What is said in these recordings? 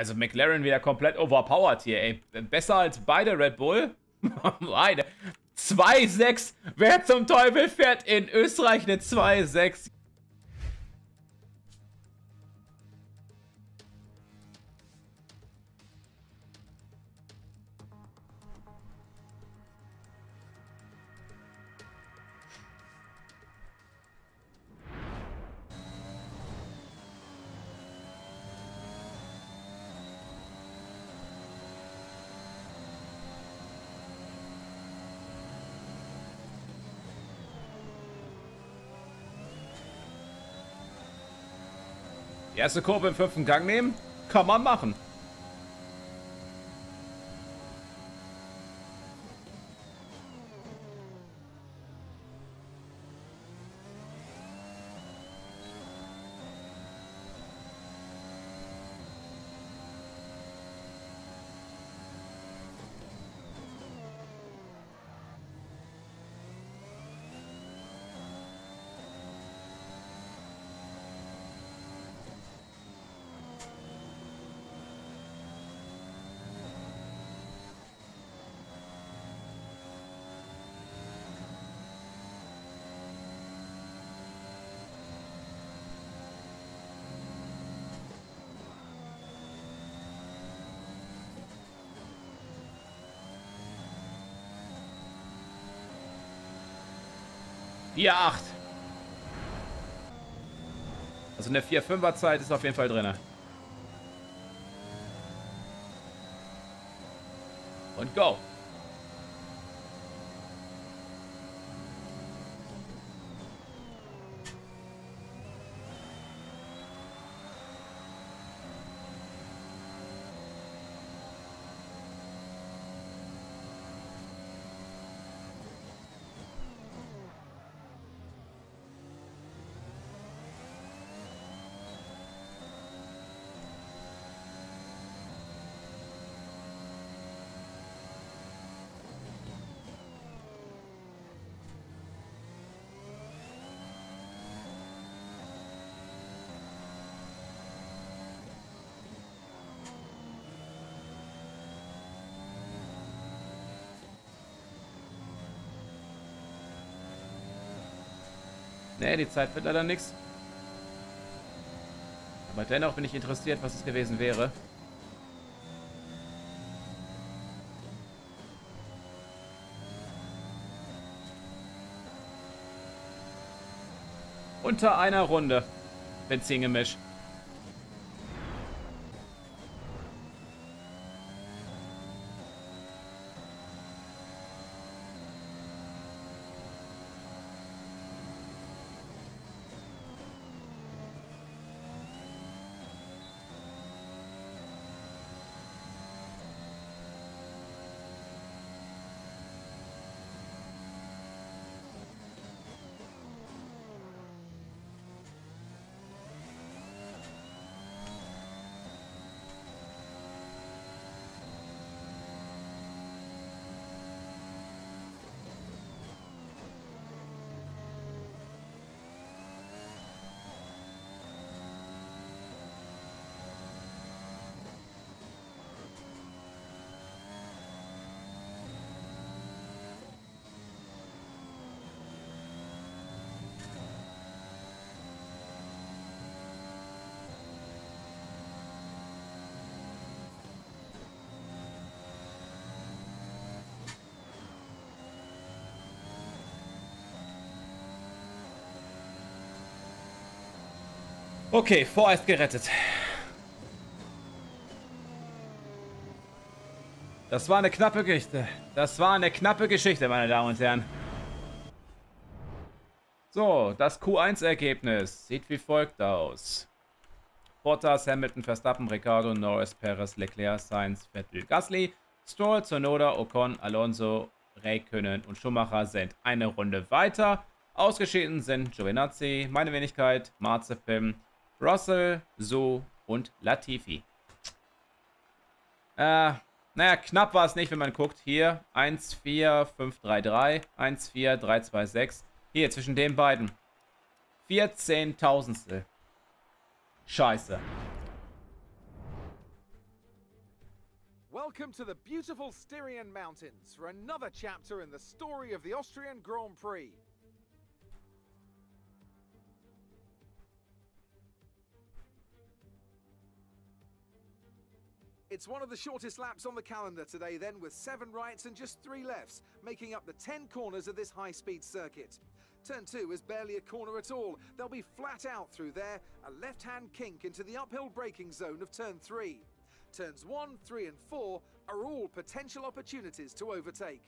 Also McLaren wieder komplett overpowered hier, ey. Besser als beide Red Bull. Meine. 2-6. Wer zum Teufel fährt in Österreich eine 2-6? Erste Kurve im fünften Gang nehmen? Kann man machen. Vier, acht. Also in der 4-5er Zeit ist auf jeden Fall drin. Und go. Nee, die Zeit wird leider nichts. Aber dennoch bin ich interessiert, was es gewesen wäre. Unter einer Runde. Benzingemisch. Okay, vorerst gerettet. Das war eine knappe Geschichte. Das war eine knappe Geschichte, meine Damen und Herren. So, das Q1-Ergebnis sieht wie folgt aus. Bottas, Hamilton, Verstappen, Ricardo, Norris, Perez, Leclerc, Sainz, Vettel, Gasly, Stroll, Sonoda, Ocon, Alonso, Räikkönen und Schumacher sind eine Runde weiter. Ausgeschieden sind Giovinazzi, meine Wenigkeit, Marzipim, Russell, So und Latifi. Äh, naja, knapp war es nicht, wenn man guckt. Hier 1, 4, 5, 3, 3. 1, 4, 3, 2, 6. Hier zwischen den beiden. 14 Tausendstel. Scheiße. Welcome to the beautiful Styrian Mountains for another chapter in the story of the Austrian Grand Prix. It's one of the shortest laps on the calendar today then with 7 rights and just 3 lefts, making up the 10 corners of this high-speed circuit. Turn 2 is barely a corner at all. They'll be flat out through there, a left-hand kink into the uphill braking zone of turn 3. Turns 1, 3 and 4 are all potential opportunities to overtake.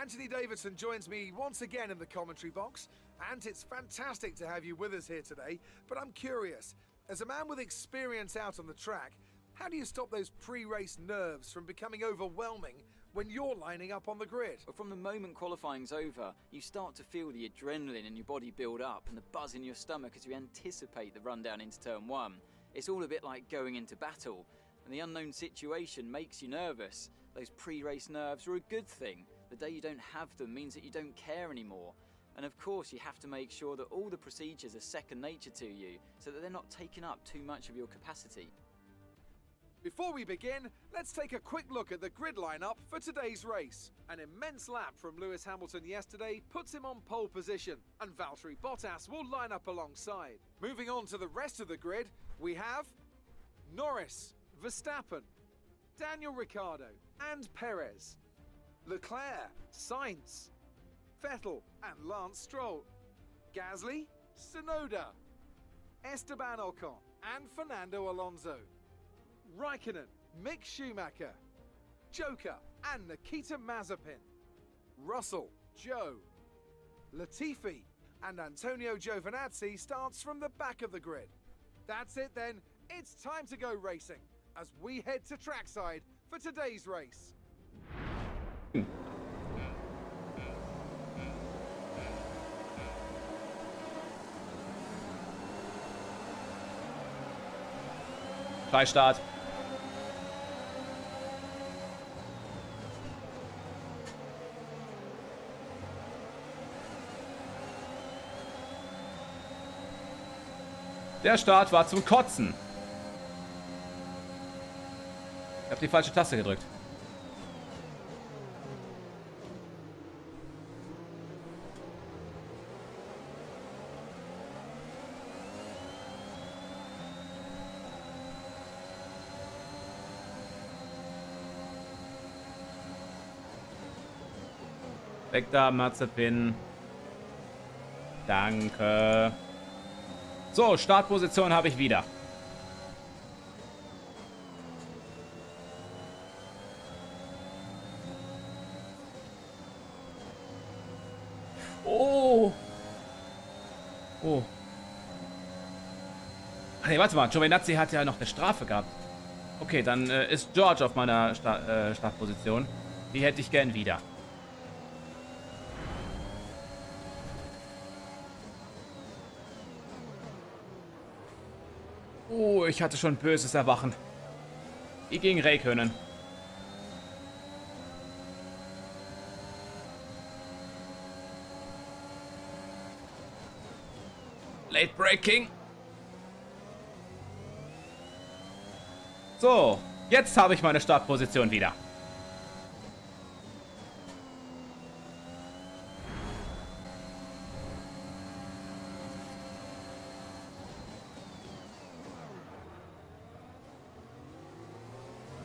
Anthony Davidson joins me once again in the commentary box, and it's fantastic to have you with us here today. But I'm curious, as a man with experience out on the track, how do you stop those pre-race nerves from becoming overwhelming when you're lining up on the grid? From the moment qualifying's over, you start to feel the adrenaline in your body build up and the buzz in your stomach as you anticipate the run down into turn one. It's all a bit like going into battle, and the unknown situation makes you nervous. Those pre race nerves are a good thing. The day you don't have them means that you don't care anymore. And of course, you have to make sure that all the procedures are second nature to you so that they're not taking up too much of your capacity. Before we begin, let's take a quick look at the grid lineup for today's race. An immense lap from Lewis Hamilton yesterday puts him on pole position, and Valtteri Bottas will line up alongside. Moving on to the rest of the grid, we have Norris, Verstappen, Daniel Ricciardo, and Perez, Leclerc, Sainz, Vettel, and Lance Stroll, Gasly, Sonoda, Esteban Ocon, and Fernando Alonso. Raikkonen, Mick Schumacher, Joker, and Nikita Mazepin. Russell, Joe, Latifi, and Antonio Giovinazzi starts from the back of the grid. That's it then, it's time to go racing as we head to trackside for today's race. Freistart. Der Start war zum Kotzen. Ich habe die falsche Taste gedrückt. Weg da, Mazepin. Danke. So, Startposition habe ich wieder. Oh. Oh. Nee, warte mal. Giovinazzi hat ja noch eine Strafe gehabt. Okay, dann äh, ist George auf meiner Sta äh, Startposition. Die hätte ich gern wieder. Oh, ich hatte schon böses Erwachen. Wie gegen Raykönen. Late Breaking. So, jetzt habe ich meine Startposition wieder.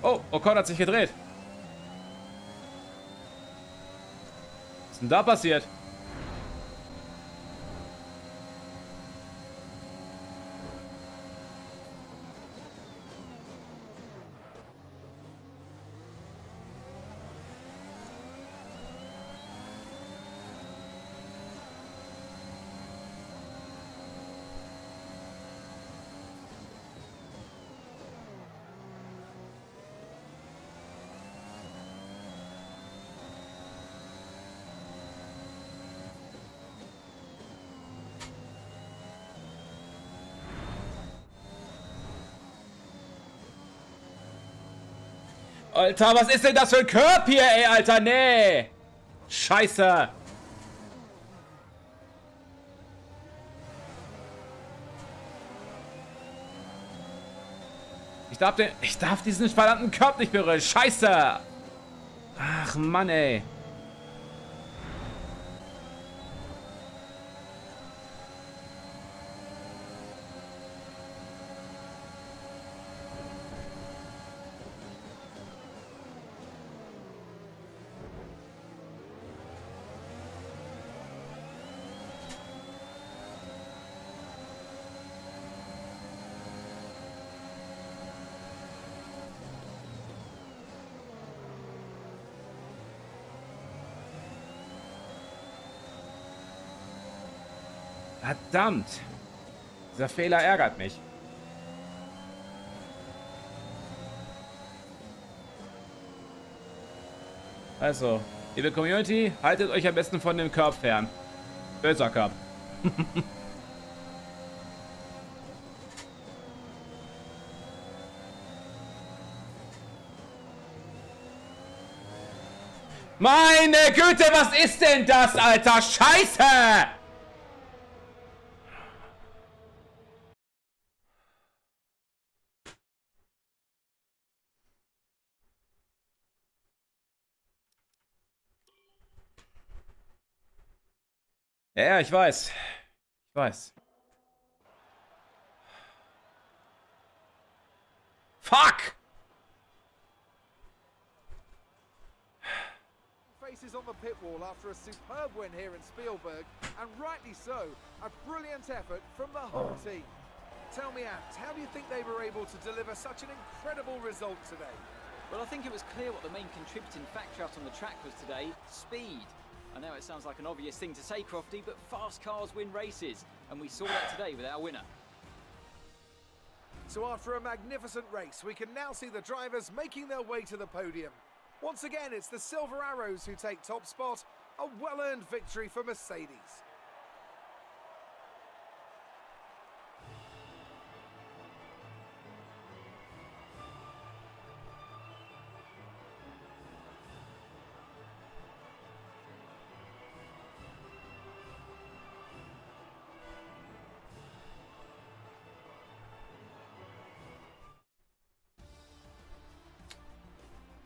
Oh, Ocon hat sich gedreht. Was ist denn da passiert? Alter, was ist denn das für ein Körper hier, ey, Alter? Nee. Scheiße. Ich darf den... Ich darf diesen verdammten Körper nicht berühren. Scheiße! Ach, Mann, ey. Verdammt. Dieser Fehler ärgert mich. Also, liebe Community, haltet euch am besten von dem Körb fern. Böser Körb. Meine Güte, was ist denn das, Alter? Scheiße! Ja, ja, ich weiß. Ich weiß. Fuck! Faces on the pit wall after a superb win here in Spielberg, and rightly so, a brilliant effort from the whole oh. team. Tell me, Ant, how do you think they were able to deliver such an incredible result today? Well, I think it was clear what the main contributing factor out on the track was today speed. I know it sounds like an obvious thing to say, Crofty, but fast cars win races, and we saw that today with our winner. So after a magnificent race, we can now see the drivers making their way to the podium. Once again, it's the Silver Arrows who take top spot, a well-earned victory for Mercedes.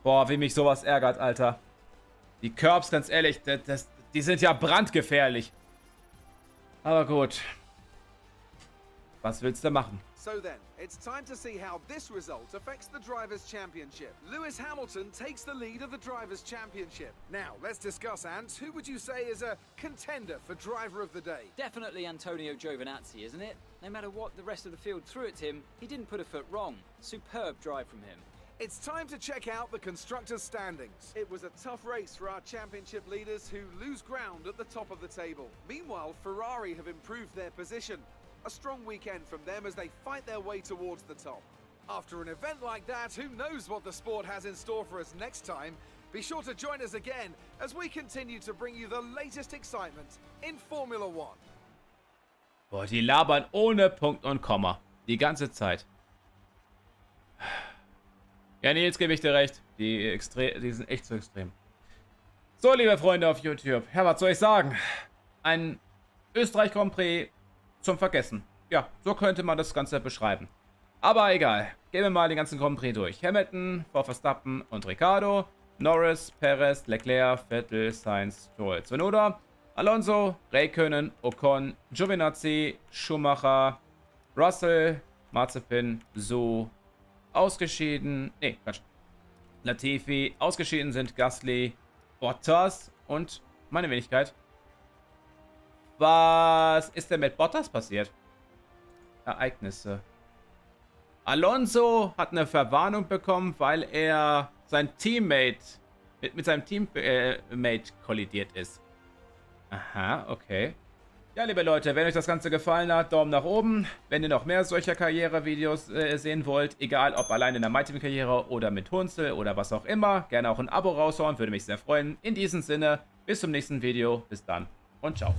Boah, wie mich sowas ärgert, Alter. Die Curbs, ganz ehrlich, das, das, die sind ja brandgefährlich. Aber gut. Was willst du machen? So then, it's time to see how this result affects the Drivers' Championship. Lewis Hamilton takes the lead of the Drivers' Championship. Now, let's discuss, Ant. Who would you say is a contender for Driver of the Day? Definitely Antonio Giovinazzi, isn't it? No matter what the rest of the field threw at him, he didn't put a foot wrong. Superb drive from him. It's time to check out the constructors' standings. It was a tough race for our championship leaders who lose ground at the top of the table. Meanwhile, Ferrari have improved their position. A strong weekend from them as they fight their way towards the top. After an event like that, who knows what the sport has in store for us next time? Be sure to join us again as we continue to bring you the latest excitement in Formula One. Boah, die labern ohne Punkt und Komma. Die ganze Zeit. Ja, Nils, gebe ich dir recht. Die, extre die sind echt zu extrem. So, liebe Freunde auf YouTube. Ja, was soll ich sagen? Ein Österreich Grand Prix zum Vergessen. Ja, so könnte man das Ganze beschreiben. Aber egal. Gehen wir mal den ganzen Grand Prix durch. Hamilton, vor Verstappen und Ricardo. Norris, Perez, Leclerc, Vettel, Sainz, Stroll, Zunoda. Alonso, Räikkönen, Ocon, Giovinazzi, Schumacher, Russell, Mazepin, So, Ausgeschieden. Nee, Quatsch. Latifi. Ausgeschieden sind Gasly, Bottas und meine Wenigkeit. Was ist denn mit Bottas passiert? Ereignisse. Alonso hat eine Verwarnung bekommen, weil er sein Teammate mit, mit seinem Teammate äh, kollidiert ist. Aha, okay. Ja, liebe Leute, wenn euch das Ganze gefallen hat, Daumen nach oben. Wenn ihr noch mehr solcher Karrierevideos äh, sehen wollt, egal ob allein in der MyTeam-Karriere oder mit Hunzel oder was auch immer, gerne auch ein Abo raushauen, würde mich sehr freuen. In diesem Sinne, bis zum nächsten Video, bis dann und ciao.